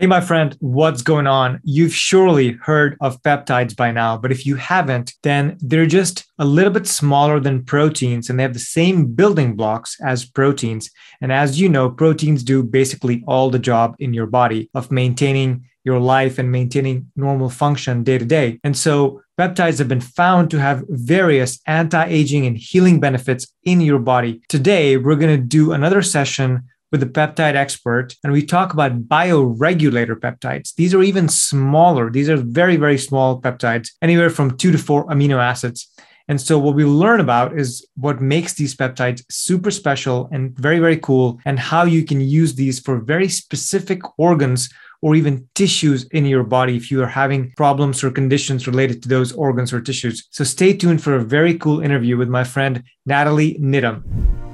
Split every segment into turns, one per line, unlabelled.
Hey, my friend, what's going on? You've surely heard of peptides by now, but if you haven't, then they're just a little bit smaller than proteins and they have the same building blocks as proteins. And as you know, proteins do basically all the job in your body of maintaining your life and maintaining normal function day to day. And so peptides have been found to have various anti aging and healing benefits in your body. Today, we're going to do another session with a peptide expert and we talk about bioregulator peptides. These are even smaller. These are very, very small peptides, anywhere from two to four amino acids. And so, what we learn about is what makes these peptides super special and very, very cool, and how you can use these for very specific organs or even tissues in your body if you are having problems or conditions related to those organs or tissues. So, stay tuned for a very cool interview with my friend Nathalie Niddam.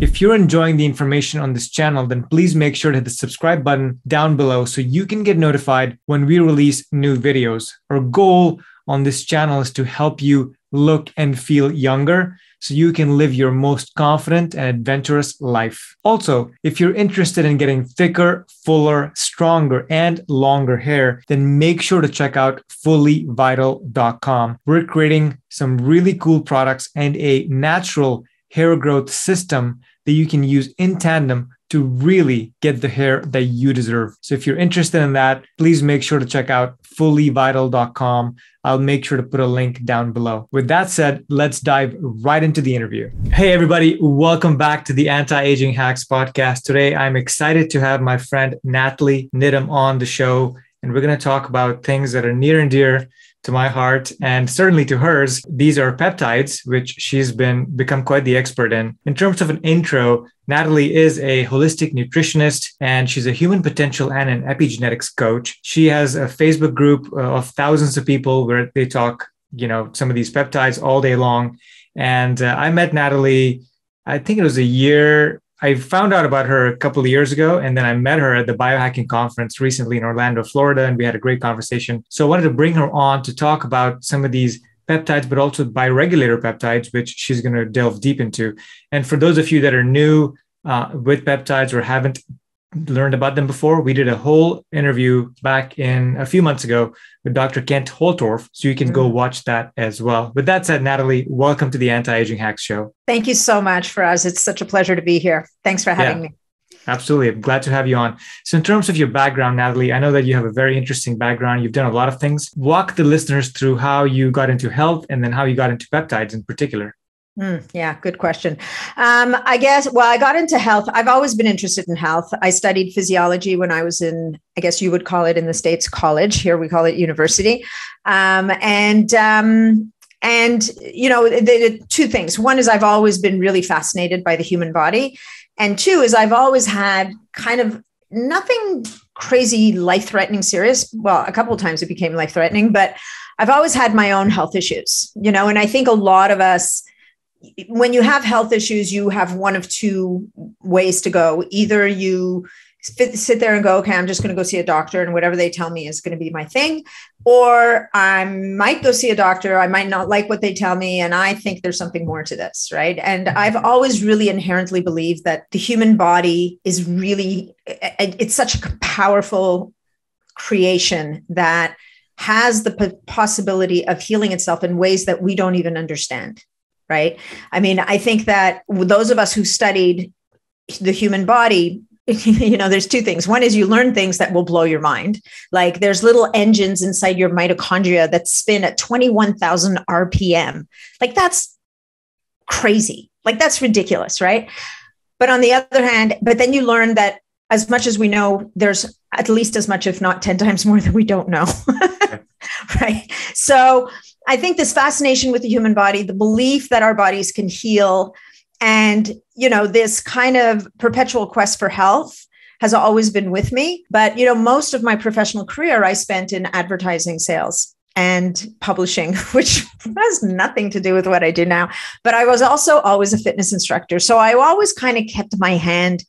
If you're enjoying the information on this channel, then please make sure to hit the subscribe button down below so you can get notified when we release new videos. Our goal on this channel is to help you look and feel younger so you can live your most confident and adventurous life. Also, if you're interested in getting thicker, fuller, stronger, and longer hair, then make sure to check out fullyvital.com. We're creating some really cool products and a natural hair growth system that you can use in tandem to really get the hair that you deserve. So if you're interested in that, please make sure to check out fullyvital.com. I'll make sure to put a link down below. With that said, let's dive right into the interview. Hey, everybody, welcome back to the Anti Aging Hacks podcast. Today, I'm excited to have my friend Nathalie Niddam on the show, and we're going to talk about things that are near and dear to my heart and certainly to hers. These are peptides, which she's been become quite the expert in. In terms of an intro, Nathalie is a holistic nutritionist and she's a human potential and an epigenetics coach. She has a Facebook group uh, of thousands of people where they talk, you know, some of these peptides all day long. And uh, I met Nathalie, I think it was a year I found out about her a couple of years ago, and then I met her at the biohacking conference recently in Orlando, Florida, and we had a great conversation. So I wanted to bring her on to talk about some of these peptides, but also bioregulator peptides, which she's going to delve deep into. And for those of you that are new uh, with peptides or haven't learned about them before, we did a whole interview back in a few months ago with Dr. Kent Holtorf. So you can mm-hmm. go watch that as well. With that said, Nathalie, welcome to the Anti Aging Hacks Show.
Thank you so much for us. It's such a pleasure to be here. Thanks for having yeah. me.
Absolutely. I'm glad to have you on. So, in terms of your background, Nathalie, I know that you have a very interesting background. You've done a lot of things. Walk the listeners through how you got into health and then how you got into peptides in particular.
Mm, yeah, good question. Um, I guess, well, I got into health. I've always been interested in health. I studied physiology when I was in, I guess you would call it in the States, college. Here we call it university. Um, and, um, and, you know, the, the two things. One is I've always been really fascinated by the human body. And two is I've always had kind of nothing crazy life threatening serious. Well, a couple times it became life threatening, but I've always had my own health issues, you know, and I think a lot of us, when you have health issues, you have one of two ways to go. Either you sit there and go, okay, I'm just going to go see a doctor, and whatever they tell me is going to be my thing. Or I might go see a doctor. I might not like what they tell me, and I think there's something more to this, right? And I've always really inherently believed that the human body is really, it's such a powerful creation that has the possibility of healing itself in ways that we don't even understand right? I mean, I think that those of us who studied the human body you know there's two things. One is you learn things that will blow your mind. Like there's little engines inside your mitochondria that spin at 21000 rpm like that's crazy. Like that's ridiculous right? But on the other hand but then you learn that as much as we know there's at least as much if not 10 times more than we don't know right so I think this fascination with the human body, the belief that our bodies can heal, and you know this kind of perpetual quest for health has always been with me. But you know, most of my professional career I spent in advertising sales and publishing, which has nothing to do with what I do now. But I was also always a fitness instructor. So I always kind of kept my hand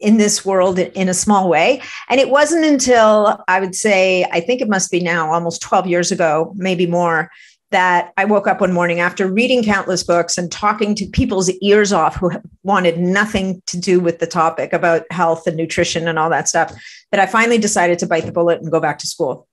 in this world in a small way. And it wasn't until I would say, I think it must be now almost 12 years ago, maybe more, that I woke up one morning after reading countless books and talking to people's ears off who wanted nothing to do with the topic about health and nutrition and all that stuff, that I finally decided to bite the bullet and go back to school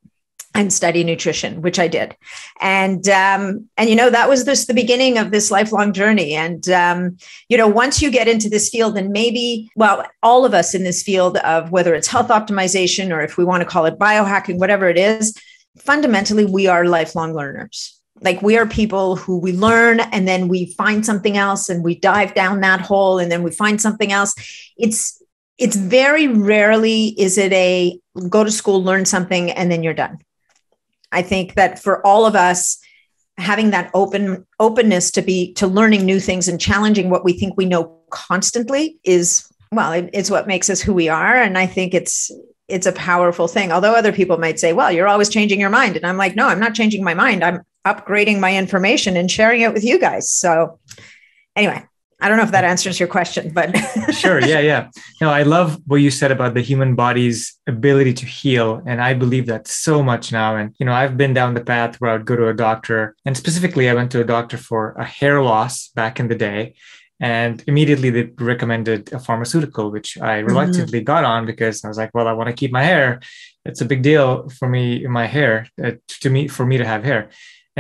and study nutrition, which I did. And um, and you know that was just the beginning of this lifelong journey. And um, you know once you get into this field, and maybe well, all of us in this field of whether it's health optimization or if we want to call it biohacking, whatever it is, fundamentally we are lifelong learners like we are people who we learn and then we find something else and we dive down that hole and then we find something else it's it's very rarely is it a go to school learn something and then you're done i think that for all of us having that open openness to be to learning new things and challenging what we think we know constantly is well it, it's what makes us who we are. And i think it's it's a powerful thing. Although other people might say well you're always changing your mind. And i'm like no i'm not changing my mind. I'm upgrading my information and sharing it with you guys. So, anyway, I don't know if that answers your question, but
sure. Yeah. Yeah. No, I love what you said about the human body's ability to heal. And I believe that so much now. And, you know, I've been down the path where I would go to a doctor. And specifically, I went to a doctor for a hair loss back in the day. And immediately they recommended a pharmaceutical, which I mm-hmm. reluctantly mm-hmm. got on because I was like, well, I want to keep my hair. It's a big deal for me, my hair, uh, to me, for me to have hair.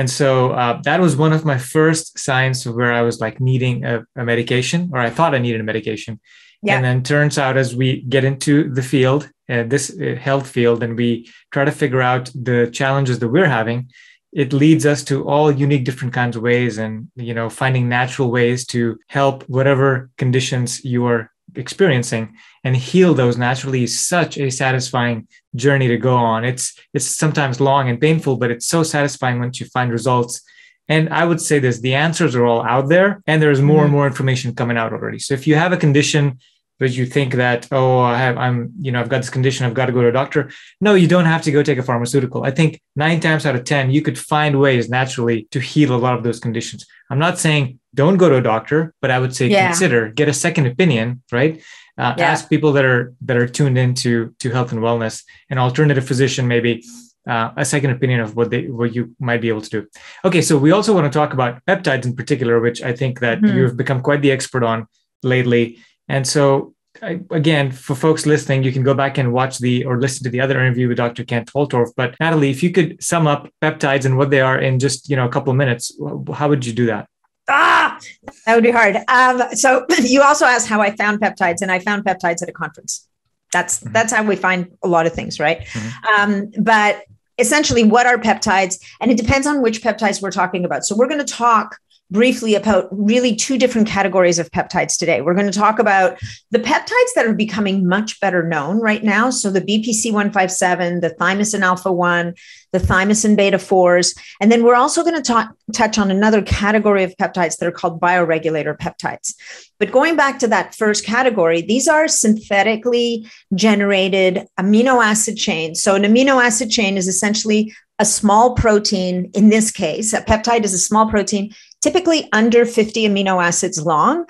And so uh, that was one of my first signs of where I was like needing a, a medication, or I thought I needed a medication. Yeah. And then turns out as we get into the field, uh, this uh, health field, and we try to figure out the challenges that we're having, it leads us to all unique different kinds of ways and you know finding natural ways to help whatever conditions you are experiencing and heal those naturally is such a satisfying journey to go on. It's it's sometimes long and painful but it's so satisfying once you find results. And i would say this the answers are all out there and there's more mm-hmm. and more information coming out already. So if you have a condition but you think that oh i have i'm you know i've got this condition i've got to go to a doctor. No you don't have to go take a pharmaceutical. I think nine times out of ten you could find ways naturally to heal a lot of those conditions. I'm not saying don't go to a doctor but i would say yeah. consider get a second opinion right uh, yeah. ask people that are that are tuned into to health and wellness an alternative physician maybe uh, a second opinion of what they what you might be able to do okay so we also want to talk about peptides in particular which i think that mm-hmm. you've become quite the expert on lately and so I, again, for folks listening, you can go back and watch the or listen to the other interview with Dr. Kent Holtorf. But Nathalie, if you could sum up peptides and what they are in just you know a couple of minutes, how would you do that?
Ah, that would be hard. Um, so you also asked how I found peptides, and I found peptides at a conference. That's mm-hmm. that's how we find a lot of things, right? Mm-hmm. Um, but essentially, what are peptides? And it depends on which peptides we're talking about. So we're going to talk briefly about really two different categories of peptides today. We're going to talk about the peptides that are becoming much better known right now. So the BPC 157, the thymosin alpha 1, the thymosin beta 4s. And then we're also going to talk, touch on another category of peptides that are called bioregulator peptides. But going back to that first category, these are synthetically generated amino acid chains. So an amino acid chain is essentially a small protein. In this case, a peptide is a small protein typically under 50 amino acids long.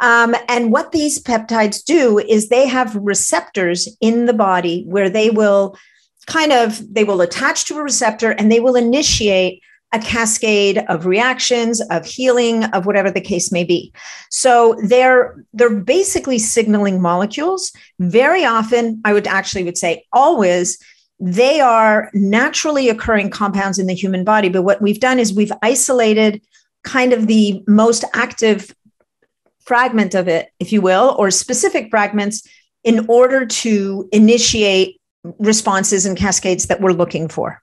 Um, and what these peptides do is they have receptors in the body where they will kind of they will attach to a receptor and they will initiate a cascade of reactions of healing of whatever the case may be. So they're they're basically signaling molecules. Very often i would actually would say always they are naturally occurring compounds in the human body. But what we've done is we've isolated kind of the most active fragment of it, if you will, or specific fragments in order to initiate responses and cascades that we're looking for.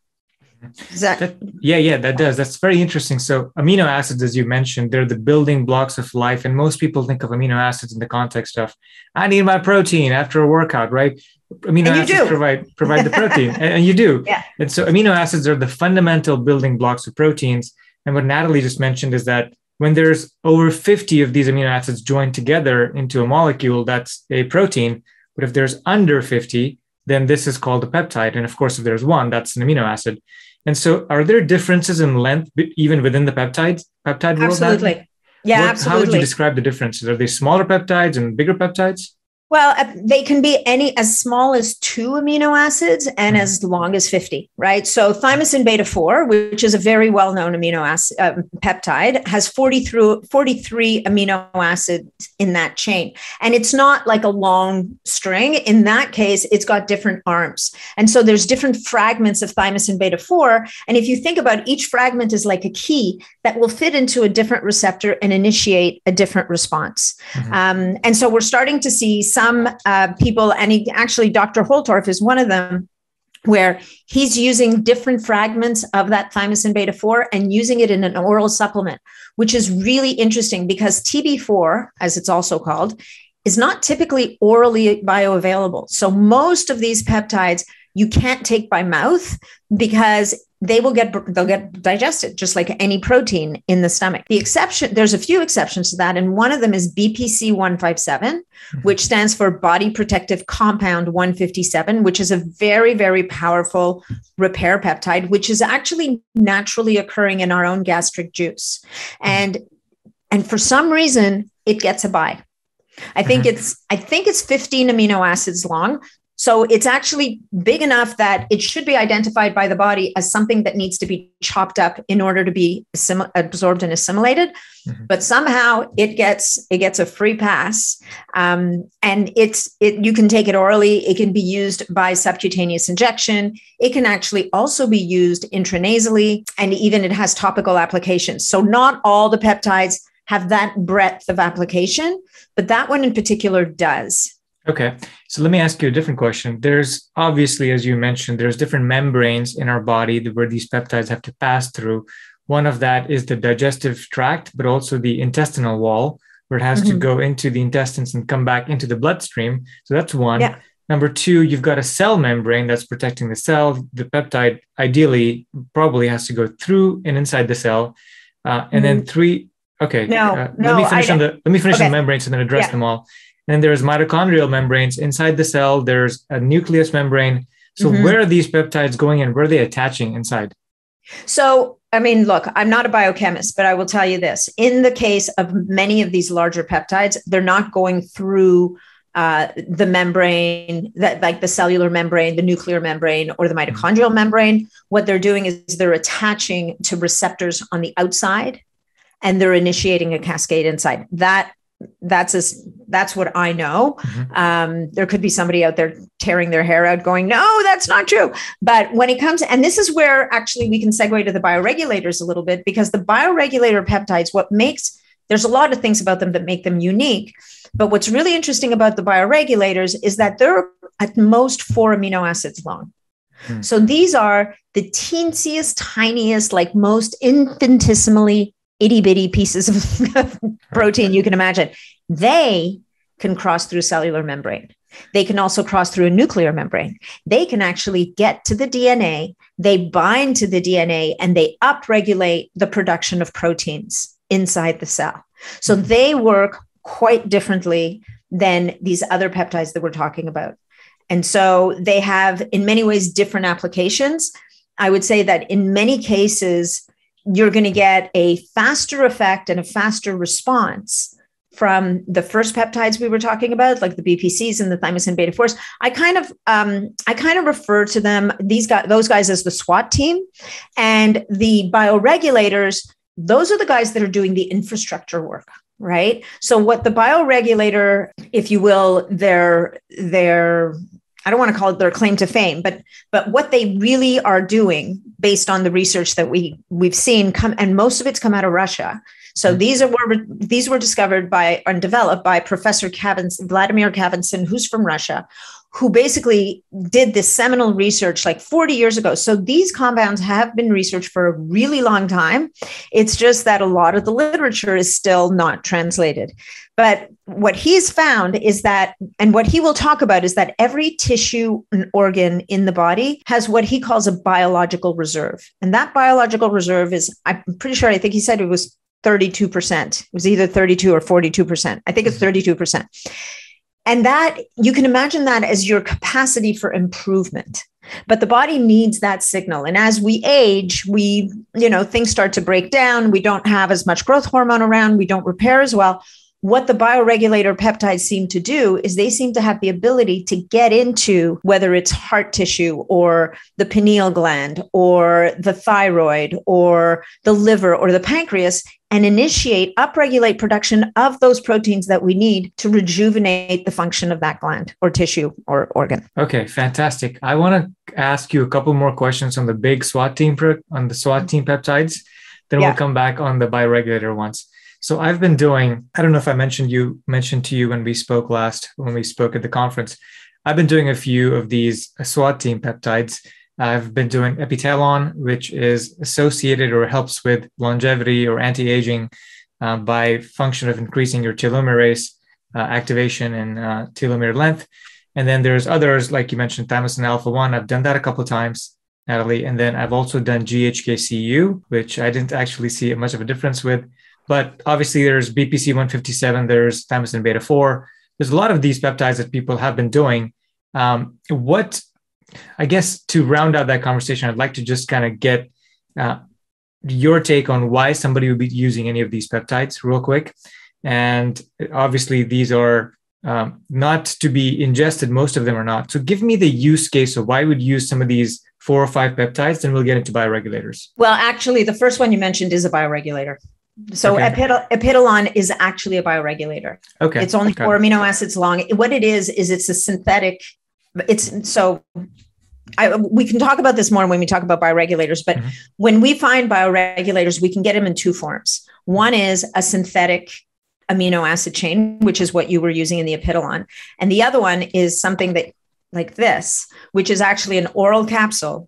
That, that, yeah, yeah, that does. That's very interesting. So, amino acids, as you mentioned, they're the building blocks of life. And most people think of amino acids in the context of, I need my protein after a workout, right? Amino acids do. provide provide the protein, and, and you do. Yeah. And so, amino acids are the fundamental building blocks of proteins. And what Nathalie just mentioned is that when there's over 50 of these amino acids joined together into a molecule, that's a protein. But if there's under 50, then this is called a peptide. And of course, if there's one, that's an amino acid. And so, are there differences in length even within the peptides peptide
world? Absolutely. Yeah, what, absolutely.
How would you describe the differences? Are they smaller peptides and bigger peptides?
Well, uh, they can be any as small as two amino acids and mm-hmm. as long as 50, right? So thymosin beta 4, which is a very well known amino acid uh, peptide, has 40 through 43 amino acids in that chain. And it's not like a long string. In that case, it's got different arms. And so there's different fragments of thymosin beta 4. And if you think about each fragment is like a key that will fit into a different receptor and initiate a different response. Mm-hmm. Um, and so we're starting to see some uh, people, and he, actually, Dr. Holtorf is one of them, where he's using different fragments of that thymosin beta 4 and using it in an oral supplement, which is really interesting because TB4, as it's also called, is not typically orally bioavailable. So most of these peptides you can't take by mouth because they will get they'll get digested just like any protein in the stomach the exception there's a few exceptions to that and one of them is bpc 157 mm-hmm. which stands for body protective compound 157 which is a very very powerful repair peptide which is actually naturally occurring in our own gastric juice mm-hmm. and and for some reason it gets a bye I think mm-hmm. it's I think it's 15 amino acids long. So it's actually big enough that it should be identified by the body as something that needs to be chopped up in order to be assim- absorbed and assimilated. Mm-hmm. But somehow it gets it gets a free pass, um, and it's it. You can take it orally. It can be used by subcutaneous injection. It can actually also be used intranasally, and even it has topical applications. So not all the peptides have that breadth of application, but that one in particular does.
Okay. So let me ask you a different question. There's obviously, as you mentioned, there's different membranes in our body where these peptides have to pass through. One of that is the digestive tract, but also the intestinal wall, where it has mm-hmm. to go into the intestines and come back into the bloodstream. So that's one. Yeah. Number two, you've got a cell membrane that's protecting the cell. The peptide ideally probably has to go through and inside the cell. Uh, and mm-hmm. then three, okay.
No, uh, no,
let me finish I, on the let me finish okay. on the membranes and then address yeah. them all. Then there's mitochondrial membranes inside the cell. There's a nucleus membrane. So mm-hmm. where are these peptides going and where are they attaching inside?
So, I mean, look, I'm not a biochemist, but I will tell you this. In the case of many of these larger peptides, they're not going through uh, the membrane, that like the cellular membrane, the nuclear membrane, or the mitochondrial membrane. What they're doing is they're attaching to receptors on the outside and they're initiating a cascade inside. That that's as that's what I know. Mm-hmm. Um, there could be somebody out there tearing their hair out, going, "No, that's not true." But when it comes, and this is where actually we can segue to the bioregulators a little bit, because the bioregulator peptides, what makes there's a lot of things about them that make them unique. But what's really interesting about the bioregulators is that they're at most four amino acids long. Mm-hmm. So these are the teensiest, tiniest, like most infinitesimally itty bitty pieces of protein you can imagine. They can cross through cellular membrane. They can also cross through a nuclear membrane. They can actually get to the DNA, they bind to the DNA, and they upregulate the production of proteins inside the cell. So mm-hmm. they work quite differently than these other peptides that we're talking about. And so they have, in many ways, different applications. I would say that in many cases, you're going to get a faster effect and a faster response from the first peptides we were talking about, like the BPCs and the thymosin beta 4s. I kind of um, I kind of refer to them these guys those guys as the SWAT team, and the bioregulators. Those are the guys that are doing the infrastructure work, right? So what the bioregulator, if you will, their their I don't want to call it their claim to fame, but but what they really are doing based on the research that we we've seen come and most of it's come out of Russia. So mm-hmm. these are were these were discovered by and developed by Professor Kavins, Vladimir Khavinson, who's from Russia, who basically did this seminal research like 40 years ago. So these compounds have been researched for a really long time. It's just that a lot of the literature is still not translated. But what he's found is that, and what he will talk about is that every tissue and organ in the body has what he calls a biological reserve. And that biological reserve is, I'm pretty sure, I think he said it was 32%. It was either 32 or 42%. I think it's mm-hmm. 32%. And that you can imagine that as your capacity for improvement. But the body needs that signal. And as we age, we, you know, things start to break down. We don't have as much growth hormone around. We don't repair as well. What the bioregulator peptides seem to do is they seem to have the ability to get into whether it's heart tissue or the pineal gland or the thyroid or the liver or the pancreas and initiate, upregulate production of those proteins that we need to rejuvenate the function of that gland or tissue or organ.
Okay, fantastic. I want to ask you a couple more questions on the big SWAT team on the SWAT team peptides. Then yeah. we'll come back on the bioregulator ones. So I've been doing, I don't know if I mentioned you mentioned to you when we spoke last, when we spoke at the conference. I've been doing a few of these SWAT team peptides I've been doing Epitalon, which is associated or helps with longevity or anti-aging uh, by function of increasing your telomerase uh, activation and uh, telomere length. And then there's others, like you mentioned, thymosin alpha 1. I've done that a couple of times, Nathalie. And then I've also done GHKCU, which I didn't actually see much of a difference with. But obviously, there's BPC 157, there's thymosin beta 4. There's a lot of these peptides that people have been doing. Um, what I guess to round out that conversation, I'd like to just kind of get uh, your take on why somebody would be using any of these peptides, real quick. And obviously, these are um, not to be ingested. Most of them are not. So, give me the use case of why would use some of these four or five peptides, then we'll get into bioregulators.
Well, actually, the first one you mentioned is a bioregulator. So okay. Epitalon is actually a bioregulator.
Okay.
It's only
okay.
four amino acids long. What it is is it's a synthetic it's so I, we can talk about this more when we talk about bioregulators, but mm-hmm. when we find bioregulators, we can get them in two forms. One is a synthetic amino acid chain, which is what you were using in the Epitalon. And the other one is something that like this, which is actually an oral capsule.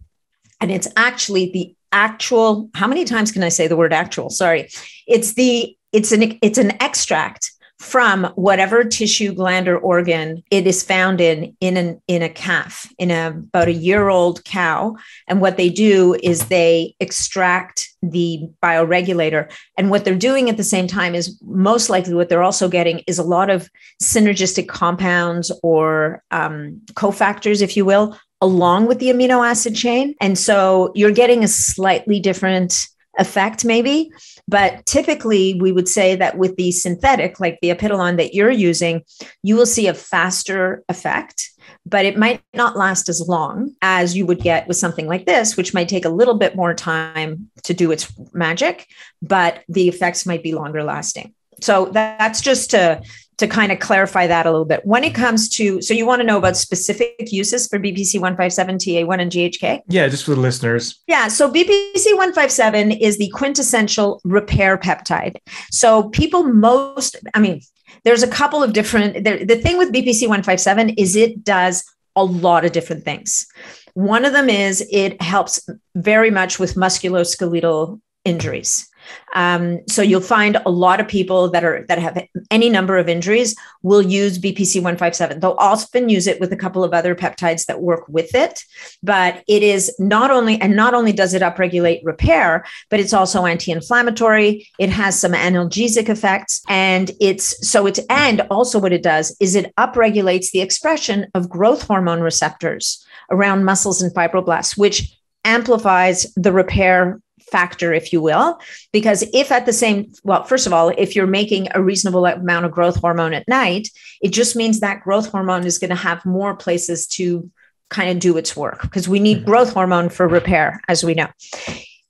And it's actually the actual, how many times can I say the word actual? Sorry. It's the, it's an, it's an extract from whatever tissue gland or organ it is found in in an in a calf in a about a year old cow and what they do is they extract the bioregulator and what they're doing at the same time is most likely what they're also getting is a lot of synergistic compounds or um, cofactors if you will along with the amino acid chain and so you're getting a slightly different effect maybe but typically, we would say that with the synthetic, like the Epitalon that you're using, you will see a faster effect, but it might not last as long as you would get with something like this, which might take a little bit more time to do its magic, but the effects might be longer lasting. So that's just to to kind of clarify that a little bit. When it comes to, so you want to know about specific uses for BPC 157, TA1, and GHK?
Yeah, just for the listeners.
Yeah, so BPC 157 is the quintessential repair peptide. So people most, I mean, there's a couple of different, the, the thing with BPC 157 is it does a lot of different things. One of them is it helps very much with musculoskeletal injuries. Um, so you'll find a lot of people that are that have any number of injuries will use BPC 157. They'll often use it with a couple of other peptides that work with it, but it is not only and not only does it upregulate repair, but it's also anti-inflammatory. It has some analgesic effects, and it's so it's and also what it does is it upregulates the expression of growth hormone receptors around muscles and fibroblasts, which amplifies the repair factor, if you will. Because if at the same, well, first of all, if you're making a reasonable amount of growth hormone at night, it just means that growth hormone is going to have more places to kind of do its work because we need mm-hmm. growth hormone for repair, as we know.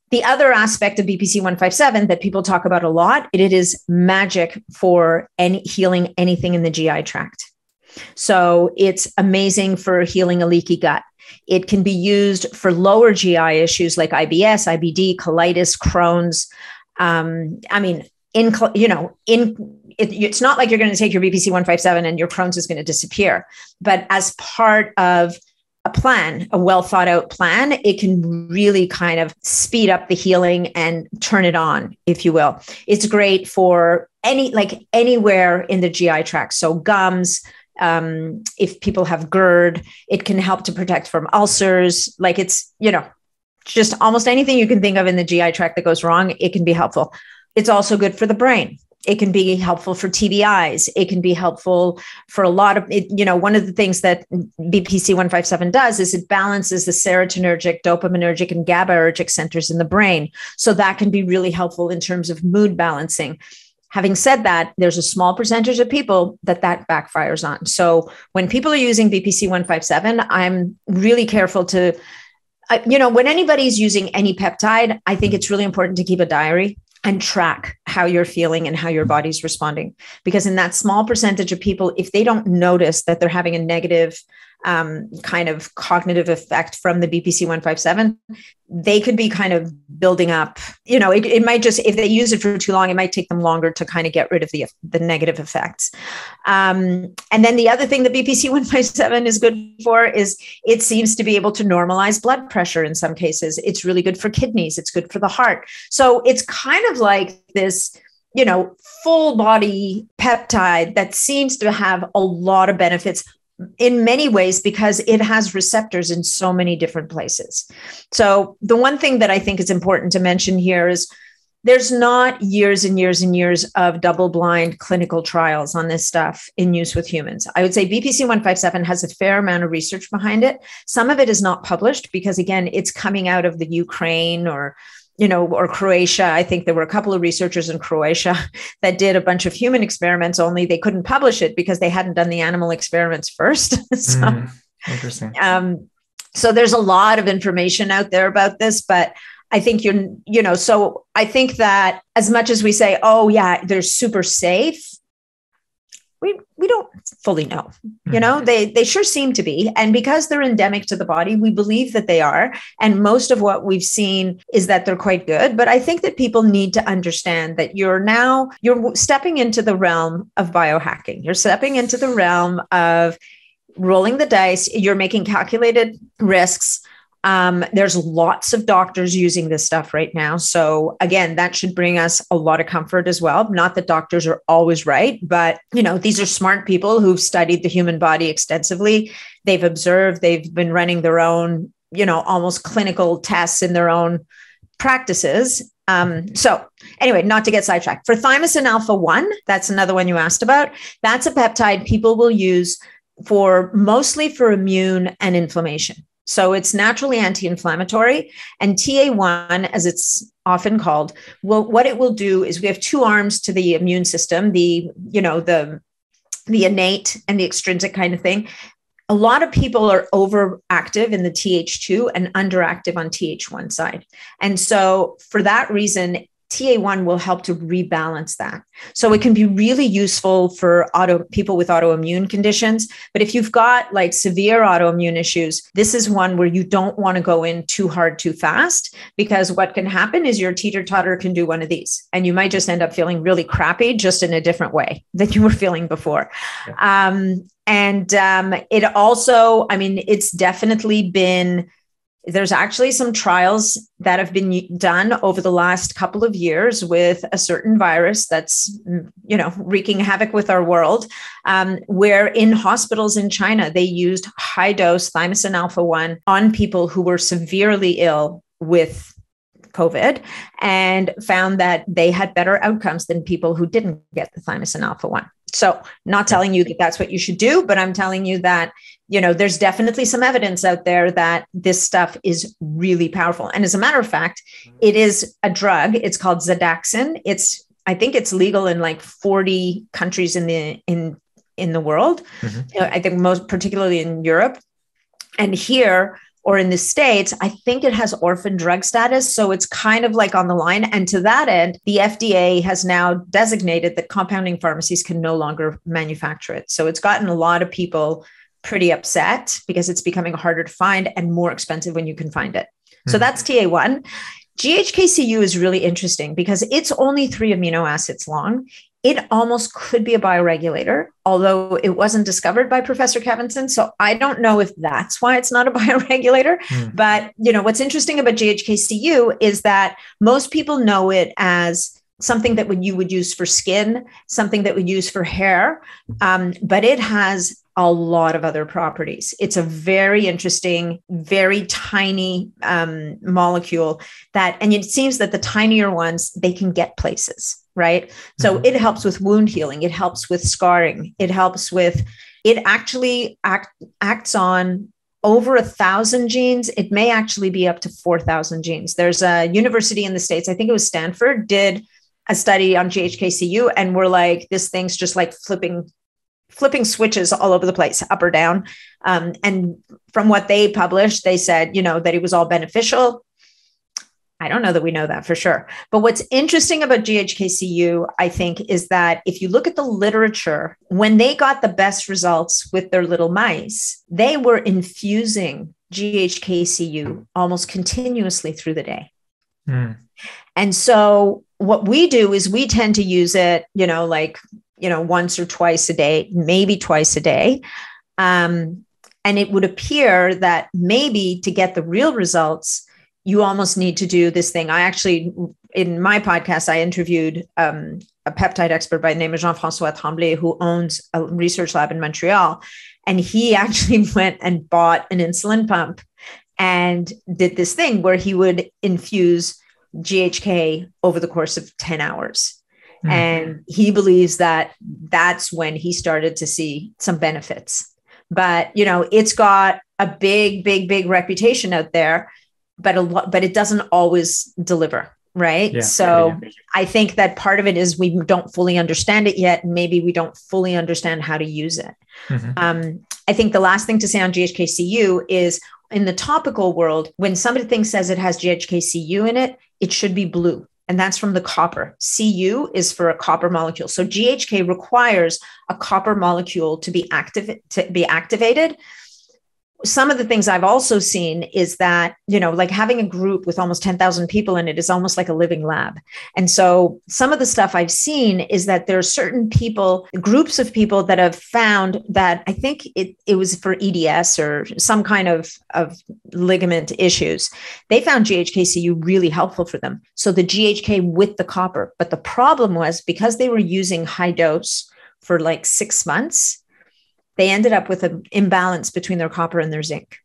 The other aspect of BPC 157 that people talk about a lot, it is magic for any healing anything in the GI tract. So it's amazing for healing a leaky gut. It can be used for lower GI issues like IBS, IBD, colitis, Crohn's. Um, I mean, in you know, in it, it's not like you're going to take your BPC 157 and your Crohn's is going to disappear, but as part of a plan, a well thought out plan, it can really kind of speed up the healing and turn it on, if you will. It's great for any, like anywhere in the GI tract. So gums, um, if people have GERD, it can help to protect from ulcers. Like it's, you know, just almost anything you can think of in the GI tract that goes wrong, it can be helpful. It's also good for the brain. It can be helpful for TBIs. It can be helpful for a lot of, it, you know, one of the things that BPC 157 does is it balances the serotonergic, dopaminergic, and GABAergic centers in the brain. So that can be really helpful in terms of mood balancing Having said that, there's a small percentage of people that that backfires on. So when people are using BPC 157, I'm really careful to, you know, when anybody's using any peptide, I think it's really important to keep a diary and track how you're feeling and how your body's responding. Because in that small percentage of people, if they don't notice that they're having a negative um, kind of cognitive effect from the BPC 157, they could be kind of building up. You know, it, it might just, if they use it for too long, it might take them longer to kind of get rid of the, the negative effects. Um, and then the other thing the BPC 157 is good for is it seems to be able to normalize blood pressure in some cases. It's really good for kidneys, it's good for the heart. So it's kind of like this you know, full body peptide that seems to have a lot of benefits in many ways because it has receptors in so many different places. So, the one thing that I think is important to mention here is there's not years and years and years of double blind clinical trials on this stuff in use with humans. I would say BPC 157 has a fair amount of research behind it. Some of it is not published because, again, it's coming out of the Ukraine or you know, or Croatia. I think there were a couple of researchers in Croatia that did a bunch of human experiments, only they couldn't publish it because they hadn't done the animal experiments first. so, mm,
interesting.
Um, so there's a lot of information out there about this, but I think you're, you know, so I think that as much as we say, oh, yeah, they're super safe, we we don't fully know you know mm-hmm. they they sure seem to be. And because they're endemic to the body we believe that they are. And most of what we've seen is that they're quite good. But i think that people need to understand that you're now you're stepping into the realm of biohacking. You're stepping into the realm of rolling the dice. You're making calculated risks um, there's lots of doctors using this stuff right now. So again, that should bring us a lot of comfort as well. Not that doctors are always right, but you know, these are smart people who've studied the human body extensively. They've observed, they've been running their own, you know, almost clinical tests in their own practices. Um, so anyway, not to get sidetracked. For thymosin alpha 1, that's another one you asked about. That's a peptide people will use for mostly for immune and inflammation. So it's naturally anti-inflammatory, and TA1, as it's often called, will what it will do is we have two arms to the immune system: the you know the the innate and the extrinsic kind of thing. A lot of people are overactive in the TH2 and underactive on TH1 side. And so, for that reason, TA1 will help to rebalance that. So it can be really useful for auto people with autoimmune conditions. But if you've got like severe autoimmune issues, this is one where you don't want to go in too hard too fast because what can happen is your teeter totter can do one of these and you might just end up feeling really crappy just in a different way than you were feeling before. Yeah. Um, and um, it also, I mean, it's definitely been there's actually some trials that have been done over the last couple of years with a certain virus that's you know wreaking havoc with our world um, where in hospitals in china they used high dose thymosin alpha 1 on people who were severely ill with covid and found that they had better outcomes than people who didn't get the thymosin alpha 1 so, not telling you that that's what you should do, but I'm telling you that, you know, there's definitely some evidence out there that this stuff is really powerful. And as a matter of fact, it is a drug. It's called Zadaxin. It's, I think it's legal in like 40 countries in the, in, in the world. Mm-hmm. I think most particularly in Europe. And here, or in the States, I think it has orphan drug status. So it's kind of like on the line. And to that end, the FDA has now designated that compounding pharmacies can no longer manufacture it. So it's gotten a lot of people pretty upset because it's becoming harder to find and more expensive when you can find it. So hmm. that's TA1. GHKCU is really interesting because it's only three amino acids long it almost could be a bioregulator, although it wasn't discovered by Professor Khavinson. So I don't know if that's why it's not a bioregulator. Mm. But you know, what's interesting about GHKCU is that most people know it as something that would you would use for skin, something that would use for hair, um, but it has a lot of other properties. It's a very interesting, very tiny um, molecule that, and it seems that the tinier ones they can get places right? So mm-hmm. it helps with wound healing, it helps with scarring, it helps with it actually act, acts on over a thousand genes. It may actually be up to 4,000 genes. There's a university in the States, I think it was Stanford, did a study on GHKCU and we're like, this thing's just like flipping flipping switches all over the place, up or down. Um, and from what they published, they said, you know, that it was all beneficial. I don't know that we know that for sure. But what's interesting about GHKCU, I think, is that if you look at the literature, when they got the best results with their little mice, they were infusing GHKCU almost continuously through the day. Mm. And so what we do is we tend to use it, you know, like, you know, once or twice a day, maybe twice a day. Um, and it would appear that maybe to get the real results, you almost need to do this thing. I actually, in my podcast, I interviewed um, a peptide expert by the name of Jean Francois Tremblay, who owns a research lab in Montreal. And he actually went and bought an insulin pump and did this thing where he would infuse GHK over the course of 10 hours. Mm. And he believes that that's when he started to see some benefits. But, you know, it's got a big, big, big reputation out there, but a lot, but it doesn't always deliver. Right. Yeah, so yeah. I think that part of it is we don't fully understand it yet. Maybe we don't fully understand how to use it. Mm-hmm. Um, I think the last thing to say on GHKCU is in the topical world, when somebody thinks says it has GHKCU in it, it should be blue. And that's from the copper. Cu is for a copper molecule. So GHK requires a copper molecule to be active to be activated some of the things I've also seen is that, you know, like having a group with almost 10,000 people in it is almost like a living lab. And so some of the stuff I've seen is that there are certain people, groups of people that have found that I think it, it was for EDS or some kind of, of ligament issues. They found GHKCU really helpful for them. So the GHK with the copper. But the problem was because they were using high dose for like six months, they ended up with an imbalance between their copper and their zinc.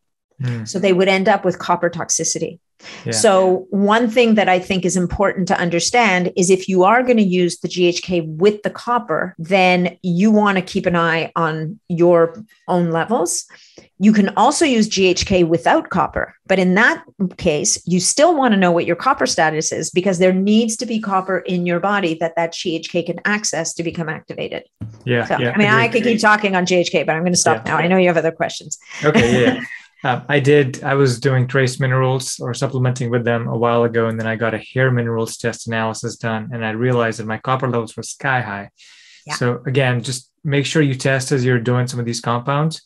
Mm. So they would end up with copper toxicity. Yeah. So, one thing that I think is important to understand is if you are going to use the GHK with the copper, then you want to keep an eye on your own levels. You can also use GHK without copper, but in that case, you still want to know what your copper status is because there needs to be copper in your body that that GHK can access to become activated.
Yeah.
So,
yeah
I mean, I could keep talking on GHK, but I'm going to stop yeah. now. I know you have other questions.
Okay. Yeah. Uh, I did. I was doing trace minerals or supplementing with them a while ago, and then I got a hair minerals test analysis done, and I realized that my copper levels were sky high. Yeah. So again, just make sure you test as you're doing some of these compounds.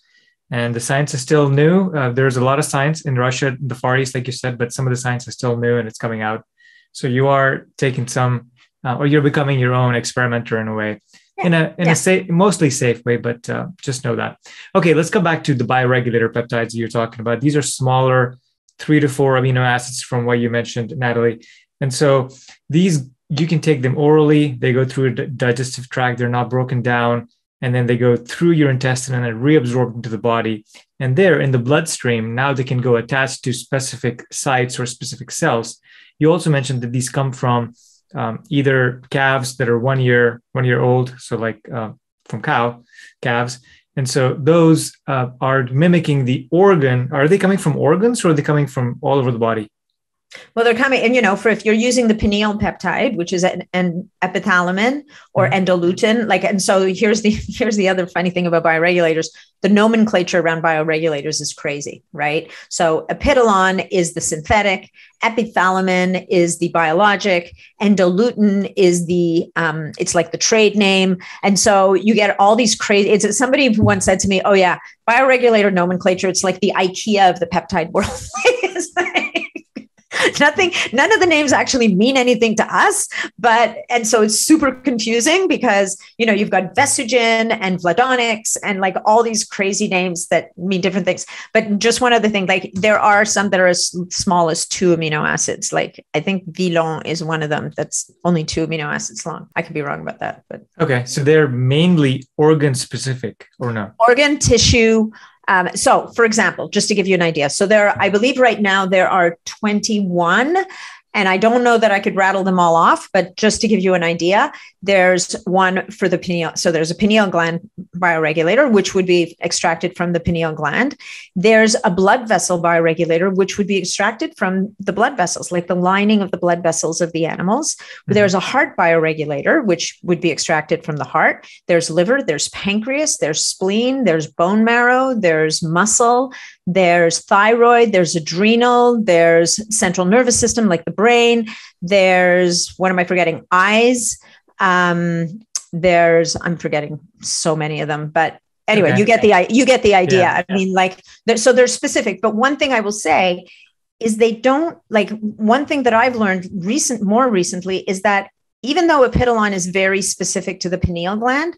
And the science is still new. Uh, there's a lot of science in Russia, the Far East, like you said, but some of the science is still new and it's coming out. So you are taking some, uh, or you're becoming your own experimenter in a way in a in yeah. a safe, mostly safe way, but uh, just know that. Okay, let's come back to the bioregulator peptides you're talking about. These are smaller, three to four amino acids from what you mentioned, Nathalie. And so these you can take them orally. They go through a digestive tract. They're not broken down, and then they go through your intestine and are reabsorbed into the body. And there in the bloodstream, now they can go attached to specific sites or specific cells. You also mentioned that these come from um, either calves that are one year one year old, so like uh, from cow calves, and so those uh, are mimicking the organ. Are they coming from organs or are they coming from all over the body?
Well, they're coming, and you know, for if you're using the pineal peptide, which is an, an epithalamin or mm-hmm. endoluten, like, and so here's the here's the other funny thing about bioregulators: the nomenclature around bioregulators is crazy, right? So, epitalon is the synthetic, epithalamin is the biologic, endoluten is the um, it's like the trade name, and so you get all these crazy. It's somebody once said to me, "Oh yeah, bioregulator nomenclature. It's like the IKEA of the peptide world." nothing none of the names actually mean anything to us but and so it's super confusing because you know you've got Vesigen and Vladonix and like all these crazy names that mean different things. But just one other thing like there are some that are as small as two amino acids. Like i think Vilon is one of them that's only two amino acids long. I could be wrong about that but
okay so they're mainly organ specific or not?
organ tissue um, so, for example, just to give you an idea, so there, I believe right now there are 21 and I don't know that I could rattle them all off, but just to give you an idea, there's one for the pineal. So there's a pineal gland bioregulator, which would be extracted from the pineal gland. There's a blood vessel bioregulator, which would be extracted from the blood vessels, like the lining of the blood vessels of the animals. Mm-hmm. There's a heart bioregulator, which would be extracted from the heart. There's liver, there's pancreas, there's spleen, there's bone marrow, there's muscle, there's thyroid, there's adrenal, there's central nervous system like the brain, there's what am I forgetting? Eyes. Um, there's I'm forgetting so many of them, but anyway, okay. you get the you get the idea. Yeah, I mean, like so they're specific. But one thing I will say is they don't like one thing that I've learned recent more recently is that even though epitalon is very specific to the pineal gland,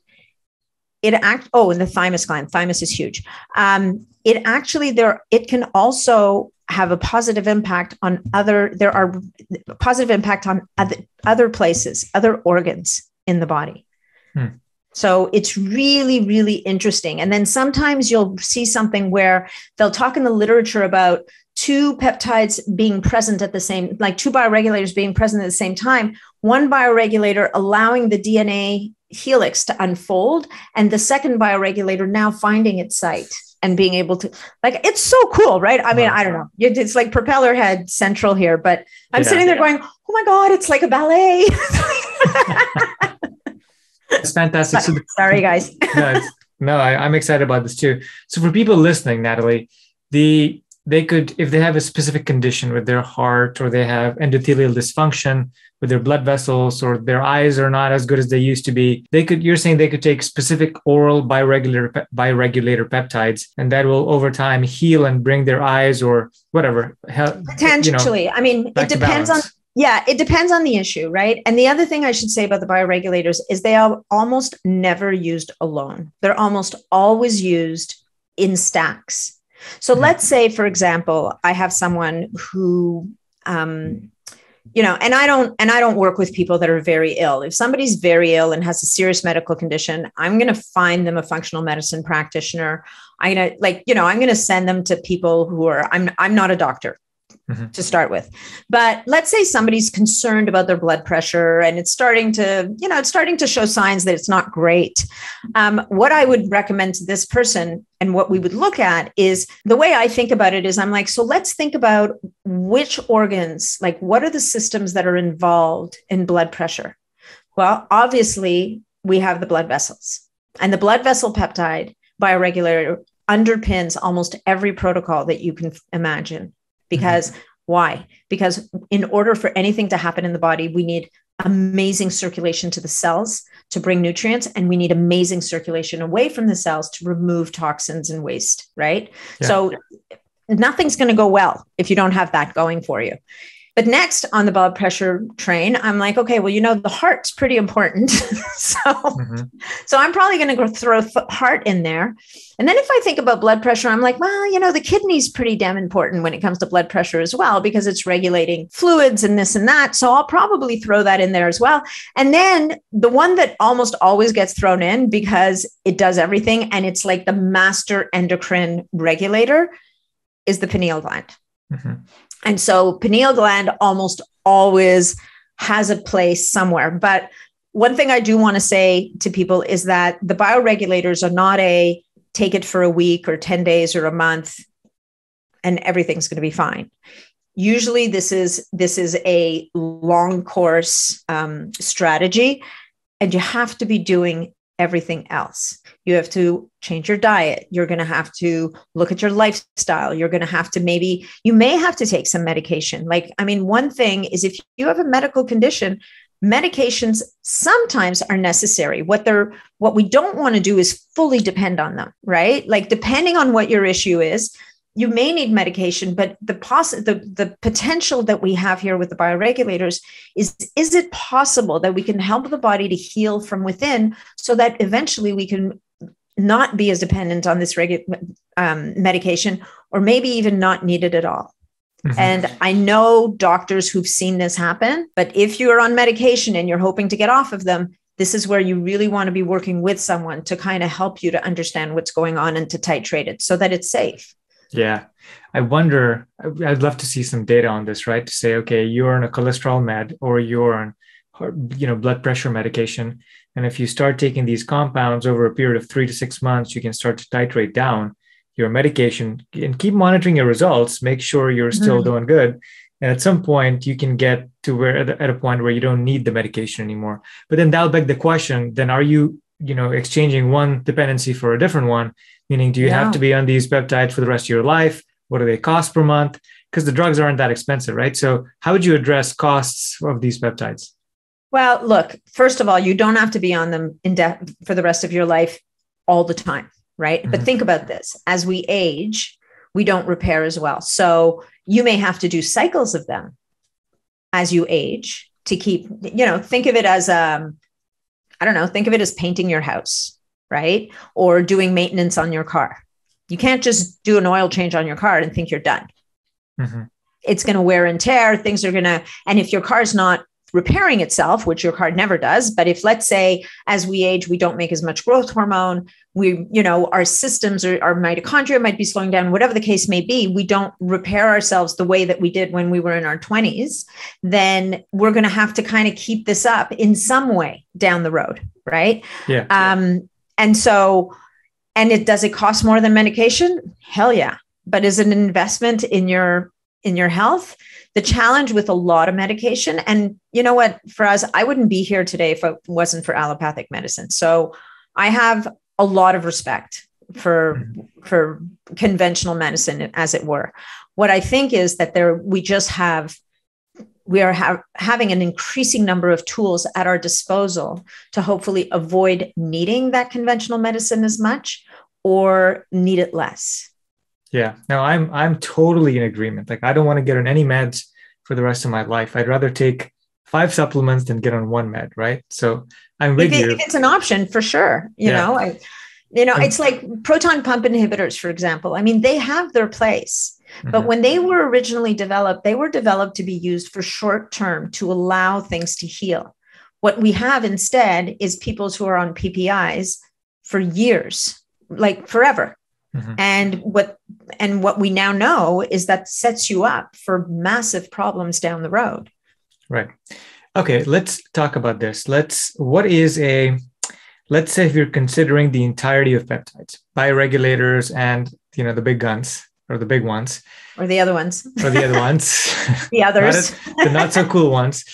it act oh and the thymus gland thymus is huge. Um, it actually there it can also have a positive impact on other there are positive impact on other, other places other organs in the body. Hmm. so it's really really interesting. And then sometimes you'll see something where they'll talk in the literature about two peptides being present at the same like two bioregulators being present at the same time one bioregulator allowing the dna helix to unfold and the second bioregulator now finding its site and being able to like it's so cool right? I mean i don't know. It's like propeller head central here but i'm yeah. sitting there going oh my god it's like a ballet.
It's fantastic.
So the, sorry guys.
No, no I, i'm excited about this too. So for people listening Nathalie the they could if they have a specific condition with their heart or they have endothelial dysfunction with their blood vessels or their eyes are not as good as they used to be they could you're saying they could take specific oral bioregulator bioregulator peptides and that will over time heal and bring their eyes or whatever
potentially you know, i mean it depends on yeah it depends on the issue right? And the other thing i should say about the bioregulators is they are almost never used alone. They're almost always used in stacks so let's say for example i have someone who um, you know and i don't and i don't work with people that are very ill. If somebody's very ill and has a serious medical condition i'm going to find them a functional medicine practitioner. I'm going to like you know i'm going to send them to people who are i'm i'm not a doctor mm-hmm. to start with. But let's say somebody's concerned about their blood pressure and it's starting to, you know, it's starting to show signs that it's not great. Um, what I would recommend to this person and what we would look at is the way I think about it is I'm like, so let's think about which organs, like what are the systems that are involved in blood pressure? Well, obviously, we have the blood vessels and the blood vessel peptide bioregulator underpins almost every protocol that you can imagine because mm-hmm. why? Because in order for anything to happen in the body, we need amazing circulation to the cells to bring nutrients and we need amazing circulation away from the cells to remove toxins and waste right yeah. so nothing's going to go well if you don't have that going for you but next on the blood pressure train, I'm like, okay, well, you know, the heart's pretty important. so, mm-hmm. so I'm probably going to go throw th- heart in there. And then if I think about blood pressure, I'm like, well, you know, the kidney's pretty damn important when it comes to blood pressure as well, because it's regulating fluids and this and that. So I'll probably throw that in there as well. And then the one that almost always gets thrown in because it does everything and it's like the master endocrine regulator is the pineal gland. Mm-hmm. And so pineal gland almost always has a place somewhere. But one thing I do want to say to people is that the bioregulators are not a take it for a week or 10 days or a month and everything's going to be fine usually this is this is a long course um, strategy and you have to be doing everything else. You have to change your diet. You're going to have to look at your lifestyle. You're going to have to maybe, you may have to take some medication. Like, I mean, one thing is if you have a medical condition, medications sometimes are necessary what they're what we don't want to do is fully depend on them right like depending on what your issue is you may need medication, but the poss- the, the potential that we have here with the bioregulators is is it possible that we can help the body to heal from within so that eventually we can not be as dependent on this regu- um, medication or maybe even not need it at all. Mm-hmm. And I know doctors who've seen this happen, but if you're on medication and you're hoping to get off of them, this is where you really want to be working with someone to kind of help you to understand what's going on and to titrate it so that it's safe.
Yeah. I wonder, I'd love to see some data on this, right? To say, okay, you're on a cholesterol med or you're on, you know, blood pressure medication. And if you start taking these compounds over a period of three to six months, you can start to titrate down your medication and keep monitoring your results. Make sure you're still mm-hmm. doing good. And at some point, you can get to where at a point where you don't need the medication anymore. But then that'll beg the question: Then are you, you know, exchanging one dependency for a different one? Meaning, do you yeah. have to be on these peptides for the rest of your life? What do they cost per month? Because the drugs aren't that expensive, right? So, how would you address costs of these peptides?
Well, look, first of all, you don't have to be on them in depth for the rest of your life all the time, right? Mm-hmm. But think about this as we age, we don't repair as well. So, you may have to do cycles of them as you age to keep, you know, think of it as, um, I don't know, think of it as painting your house, right? Or doing maintenance on your car. You can't just do an oil change on your car and think you're done. Mm-hmm. It's going to wear and tear. Things are going to, and if your car's not repairing itself, which your car never does. But if let's say as we age, we don't make as much growth hormone, we, you know, our systems or our mitochondria might be slowing down, whatever the case may be, we don't repair ourselves the way that we did when we were in our 20s, then we're going to have to kind of keep this up in some way down the road. Right.
Yeah.
Um, and so, and it does it cost more than medication? Hell yeah. But is it an investment in your in your health? The challenge with a lot of medication, and you know what, for us, I wouldn't be here today if it wasn't for allopathic medicine. So I have a lot of respect for for conventional medicine, as it were. What I think is that there we just have we are ha- having an increasing number of tools at our disposal to hopefully avoid needing that conventional medicine as much or need it less.
Yeah. No, I'm I'm totally in agreement. Like I don't want to get on any meds for the rest of my life. I'd rather take five supplements than get on one med, right? So I'm with
if,
you.
If it's an option, for sure. You yeah. know, I, you know, it's like proton pump inhibitors, for example. I mean, they have their place. But mm-hmm. when they were originally developed, they were developed to be used for short term to allow things to heal. What we have instead is people who are on PPIs for years, like forever. Mm-hmm. And what and what we now know is that sets you up for massive problems down the road.
Right. Okay, let's talk about this. Let's what is a let's say if you're considering the entirety of peptides, bioregulators and you know the big guns, or the big ones.
Or the other ones.
Or the other ones.
The others.
Not the not so cool ones.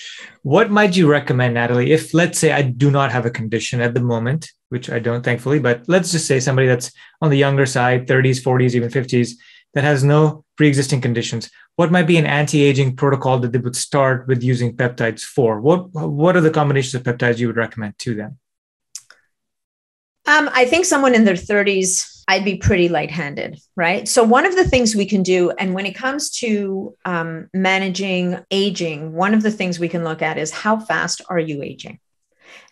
What might you recommend Nathalie if let's say i do not have a condition at the moment which i don't thankfully but let's just say somebody that's on the younger side 30s 40s even 50s that has no pre-existing conditions. What might be an anti-aging protocol that they would start with using peptides for? What what are the combinations of peptides you would recommend to them
um, I think someone in their 30s, I'd be pretty light-handed, right? So one of the things we can do, and when it comes to um, managing aging, one of the things we can look at is how fast are you aging?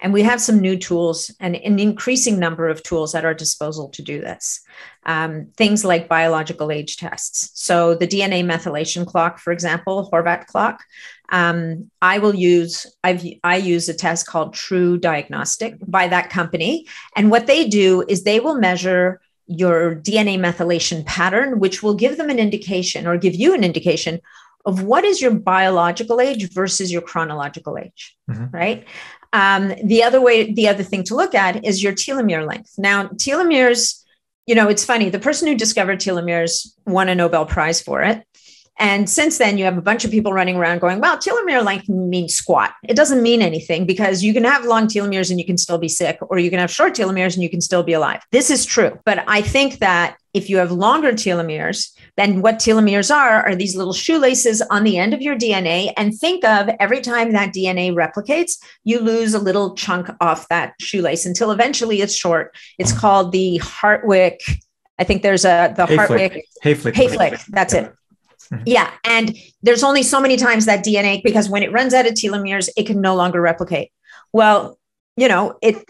And we have some new tools and an increasing number of tools at our disposal to do this. Um, things like biological age tests. So the DNA methylation clock, for example, Horvath clock, um, I will use I've I use a test called TruDiagnostic by that company, and what they do is they will measure your DNA methylation pattern, which will give them an indication or give you an indication of what is your biological age versus your chronological age, mm-hmm. right? Um, the other way, the other thing to look at is your telomere length. Now, telomeres, you know, it's funny. The person who discovered telomeres won a Nobel Prize for it. And since then, you have a bunch of people running around going, well, telomere length means squat. It doesn't mean anything because you can have long telomeres and you can still be sick, or you can have short telomeres and you can still be alive. This is true. But I think that if you have longer telomeres, then what telomeres are are these little shoelaces on the end of your DNA. And think of every time that DNA replicates, you lose a little chunk off that shoelace until eventually it's short. It's mm-hmm. called the Hartwick. I think there's a the Hartwick
Hayflick.
Hayflick. That's it. Mm-hmm. Yeah. And there's only so many times that DNA, because when it runs out of telomeres, it can no longer replicate. Well, you know, it,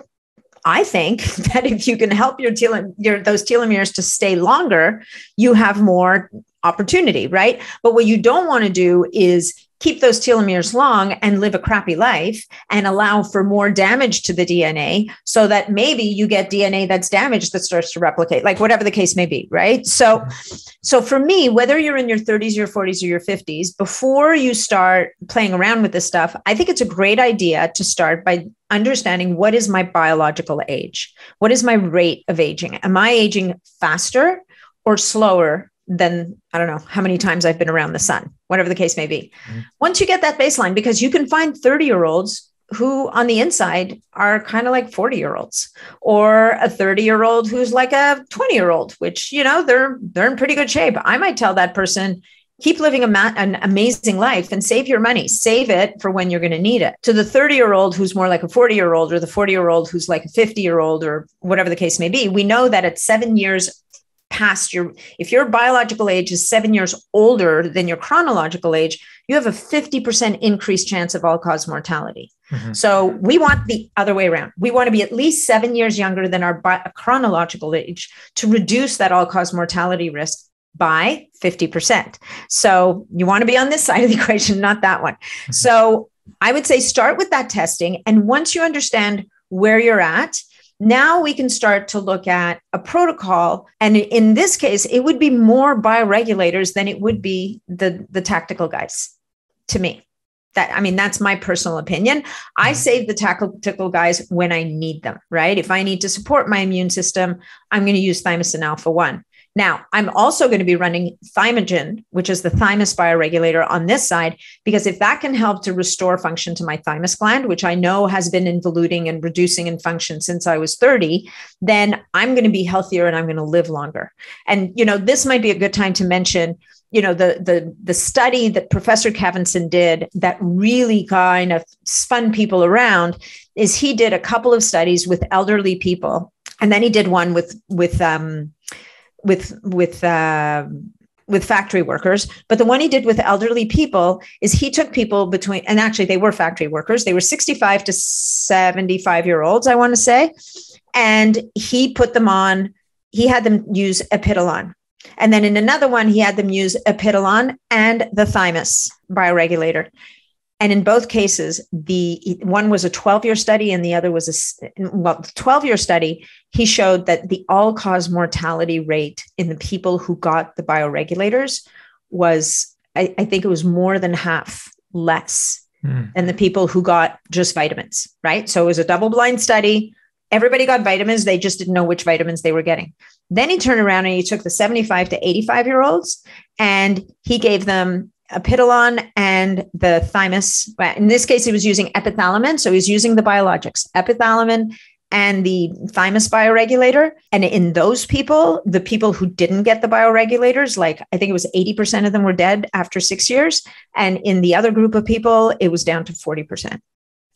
I think that if you can help your, telom- your those telomeres to stay longer, you have more opportunity, right? But what you don't want to do is keep those telomeres long and live a crappy life and allow for more damage to the DNA so that maybe you get DNA that's damaged that starts to replicate, like whatever the case may be, right? So, so for me, whether you're in your 30s, your 40s, or your 50s, before you start playing around with this stuff, I think it's a great idea to start by understanding what is my biological age? What is my rate of aging? Am I aging faster or slower than I don't know how many times I've been around the sun, whatever the case may be. Mm-hmm. Once you get that baseline, because you can find 30 year olds who on the inside are kind of like 40 year olds or a 30 year old who's like a 20 year old which you know they're they're in pretty good shape i might tell that person keep living ma- an amazing life and save your money save it for when you're going to need it to the 30 year old who's more like a 40 year old or the 40 year old who's like a 50 year old or whatever the case may be we know that at seven years past your if your biological age is seven years older than your chronological age you have a 50% increased chance of all cause mortality. Mm-hmm. so we want the other way around. We want to be at least seven years younger than our bi- chronological age to reduce that all cause mortality risk by 50% so you want to be on this side of the equation not that one. Mm-hmm. so i would say start with that testing. And once you understand where you're at now we can start to look at a protocol. And in this case, it would be more bioregulators than it would be the, the tactical guys to me. That I mean, that's my personal opinion. I mm-hmm. save the tactical guys when I need them, right? If I need to support my immune system, I'm going to use thymosin alpha 1. Now, I'm also going to be running Thymogen, which is the thymus bioregulator on this side, because if that can help to restore function to my thymus gland, which I know has been involuting and reducing in function since I was 30, then I'm going to be healthier and I'm going to live longer. And, you know, this might be a good time to mention you know the the the study that professor Khavinson did that really kind of spun people around is he did a couple of studies with elderly people and then he did one with with um, with with uh, with factory workers but the one he did with elderly people is he took people between and actually they were factory workers. They were 65 to 75 year olds i want to say and he put them on he had them use epitalon. And then in another one he had them use epitalon and the thymus bioregulator and in both cases, the one was a 12 year study and the other was a well, 12 year study. He showed that the all cause mortality rate in the people who got the bioregulators was, I, I think it was more than half less mm. than the people who got just vitamins, right? So it was a double blind study. Everybody got vitamins. They just didn't know which vitamins they were getting. Then he turned around and he took the 75 to 85 year olds and he gave them epitalon and the thymus. In this case, he was using epithalamin. So he's using the biologics, epithalamin and the thymus bioregulator. And in those people, the people who didn't get the bioregulators, like I think it was 80% of them were dead after six years. And in the other group of people, it was down to 40%.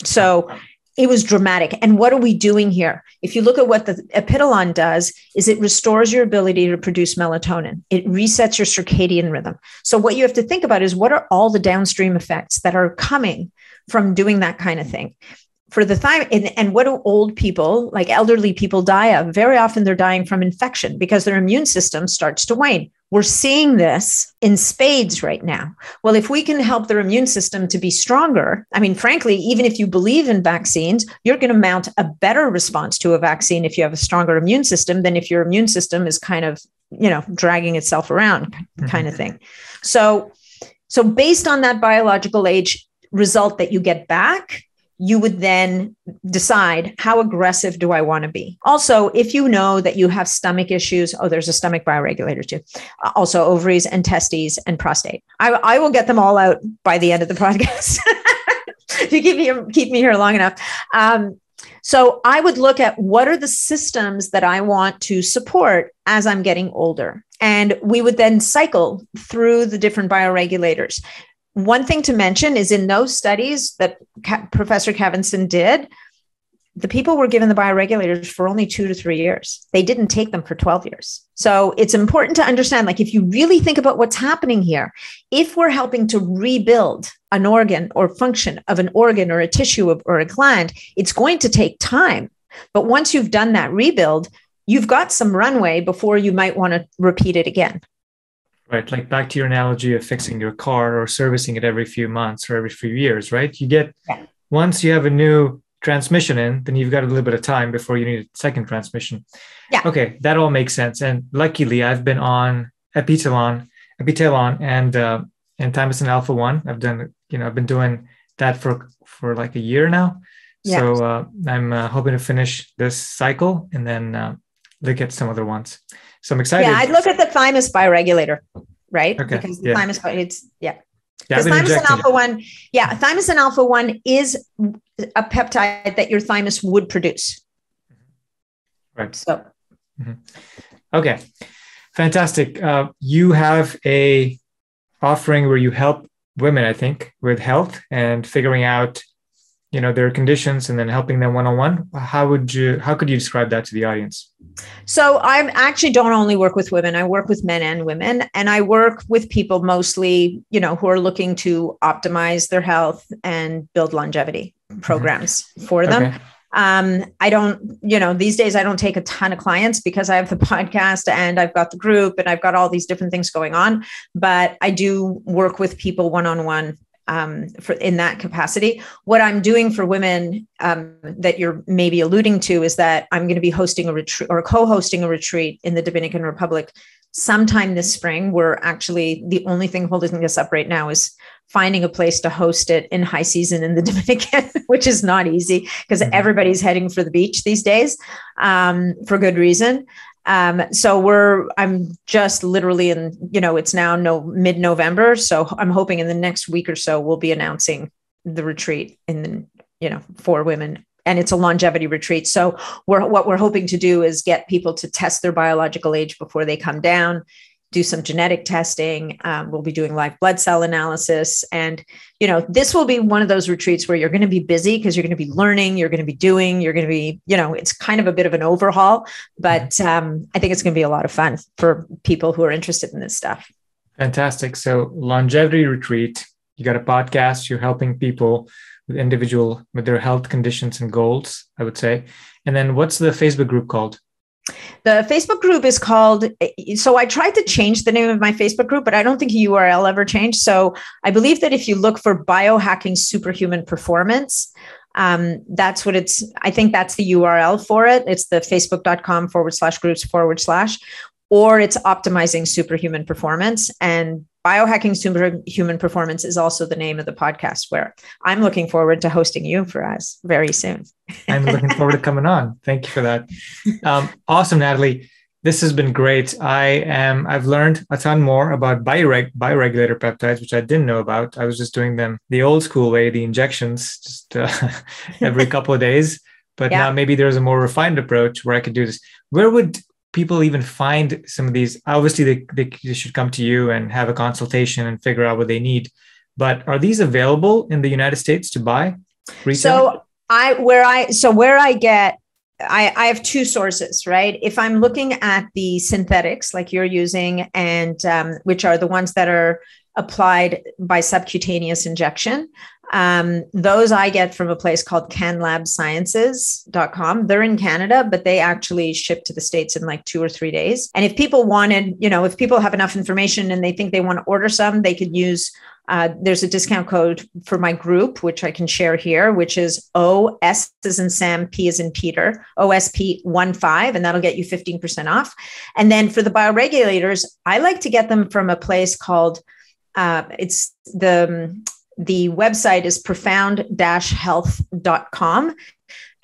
So it was dramatic. And what are we doing here? If you look at what the epitalon does, is it restores your ability to produce melatonin. It resets your circadian rhythm. So what you have to think about is what are all the downstream effects that are coming from doing that kind of thing? For the thyme and, and, what do old people like elderly people die of? Very often they're dying from infection because their immune system starts to wane. We're seeing this in spades right now. Well if we can help their immune system to be stronger i mean frankly even if you believe in vaccines you're going to mount a better response to a vaccine if you have a stronger immune system than if your immune system is kind of you know dragging itself around kind of mm-hmm. thing. So so based on that biological age result that you get back you would then decide how aggressive do I want to be. Also, if you know that you have stomach issues, oh, there's a stomach bioregulator too. Also, ovaries and testes and prostate. I, I will get them all out by the end of the podcast. if you keep me keep me here long enough. Um, so I would look at what are the systems that I want to support as I'm getting older. And we would then cycle through the different bioregulators. One thing to mention is in those studies that Professor Khavinson did, the people were given the bioregulators for only two to three years. They didn't take them for 12 years. So it's important to understand like, if you really think about what's happening here, if we're helping to rebuild an organ or function of an organ or a tissue or a gland, it's going to take time. But once you've done that rebuild, you've got some runway before you might want to repeat it again.
Right. Like back to your analogy of fixing your car or servicing it every few months or every few years, right? You get, yeah. once you have a new transmission in, then you've got a little bit of time before you need a second transmission.
Yeah.
Okay. That all makes sense. And luckily, I've been on Epitalon, Epitalon and, uh, and Thymosin Alpha 1. I've done, you know, I've been doing that for, for like a year now. Yeah. So uh, I'm uh, hoping to finish this cycle and then uh, look at some other ones. So I'm excited.
Yeah, I'd look at the thymus bioregulator, right? Okay. Because the yeah. thymus, it's yeah. Because yeah, thymosin alpha one, yeah, thymosin alpha one is a peptide that your thymus would produce.
Right.
So.
Mm-hmm. Okay, fantastic. Uh, you have a offering where you help women, I think, with health and figuring out you know their conditions and then helping them one-on-one how would you how could you describe that to the audience
so i actually don't only work with women i work with men and women and i work with people mostly you know who are looking to optimize their health and build longevity mm-hmm. programs mm-hmm. for them okay. um, i don't you know these days i don't take a ton of clients because i have the podcast and i've got the group and i've got all these different things going on but i do work with people one-on-one um, for in that capacity. What I'm doing for women um, that you're maybe alluding to is that I'm going to be hosting a retreat or co-hosting a retreat in the Dominican Republic sometime this spring. We're actually the only thing holding us up right now is finding a place to host it in high season in the Dominican, which is not easy because mm-hmm. everybody's heading for the beach these days um, for good reason. Um, so we're I'm just literally in you know it's now no mid November, so I'm hoping in the next week or so we'll be announcing the retreat in the you know for women. And it's a longevity retreat. So we're what we're hoping to do is get people to test their biological age before they come down do some genetic testing. Um, we'll be doing live blood cell analysis. And, you know, this will be one of those retreats where you're going to be busy because you're going to be learning, you're going to be doing, you're going to be, you know, it's kind of a bit of an overhaul, but um, I think it's going to be a lot of fun for people who are interested in this stuff.
Fantastic. So, longevity retreat, you got a podcast, you're helping people with individual with their health conditions and goals, I would say. And then what's the Facebook group called?
The Facebook group is called. So I tried to change the name of my Facebook group, but I don't think the URL ever changed. So I believe that if you look for biohacking superhuman performance, um, that's what it's. I think that's the URL for it. It's the facebook.com forward slash groups forward slash, or it's optimizing superhuman performance. And Biohacking Superhuman Performance is also the name of the podcast where I'm looking forward to hosting you for us very soon.
I'm looking forward to coming on. Thank you for that. Um, awesome, Nathalie. This has been great. I am. I've learned a ton more about bioreg, bioregulator peptides, which I didn't know about. I was just doing them the old school way, the injections, just uh, every couple of days. But yeah. now maybe there's a more refined approach where I could do this. Where would people even find some of these obviously they, they, should come to you and have a consultation and figure out what they need but are these available in the united states to buy
so i where i so where i get I, I have two sources, right? If I'm looking at the synthetics like you're using, and um, which are the ones that are applied by subcutaneous injection, um, those I get from a place called canlabsciences.com. They're in Canada, but they actually ship to the States in like two or three days. And if people wanted, you know, if people have enough information and they think they want to order some, they could use uh, there's a discount code for my group, which I can share here, which is OS as in Sam, P as in Peter, OSP15, and that'll get you 15% off. And then for the bioregulators, I like to get them from a place called, uh, it's the, the website is profound-health.com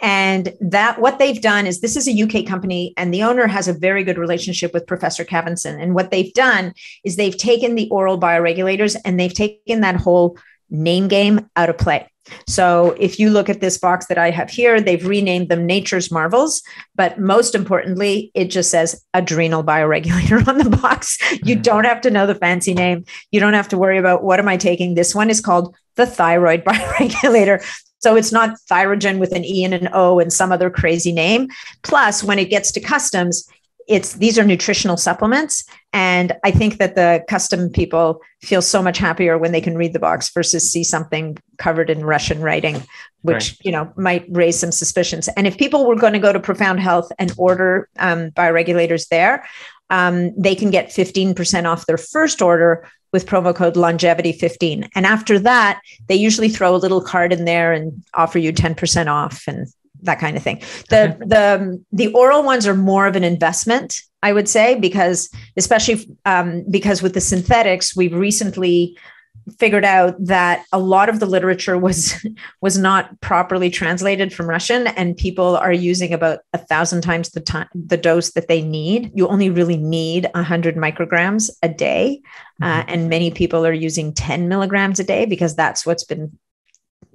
and that what they've done is this is a UK company and the owner has a very good relationship with Professor Khavinson. And what they've done is they've taken the oral bioregulators and they've taken that whole name game out of play. So if you look at this box that I have here, they've renamed them Nature's Marvels, but most importantly, it just says adrenal bioregulator on the box. You mm-hmm. don't have to know the fancy name. You don't have to worry about what am I taking. This one is called the thyroid bioregulator. So it's not thyrogen with an E and an O and some other crazy name. Plus, when it gets to customs, it's these are nutritional supplements and i think that the custom people feel so much happier when they can read the box versus see something covered in russian writing which right. you know might raise some suspicions and if people were going to go to profound health and order um, bioregulators there um, they can get 15% off their first order with promo code longevity15. And after that, they usually throw a little card in there and offer you 10% off and that kind of thing. The the the oral ones are more of an investment, I would say, because especially um, because with the synthetics, we've recently figured out that a lot of the literature was was not properly translated from Russian, and people are using about a thousand times the time the dose that they need. You only really need hundred micrograms a day, uh, mm-hmm. uh, and many people are using ten milligrams a day because that's what's been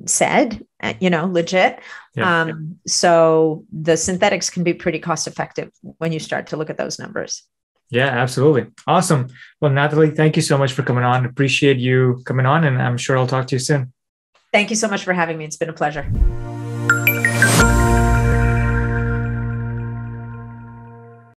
said. Uh, you know, legit. Yeah. Um, so the synthetics can be pretty cost effective when you start to look at those numbers.
Yeah, absolutely. Awesome. Well, Nathalie, thank you so much for coming on. Appreciate you coming on, and I'm sure I'll talk to you soon.
Thank you so much for having me. It's been a pleasure.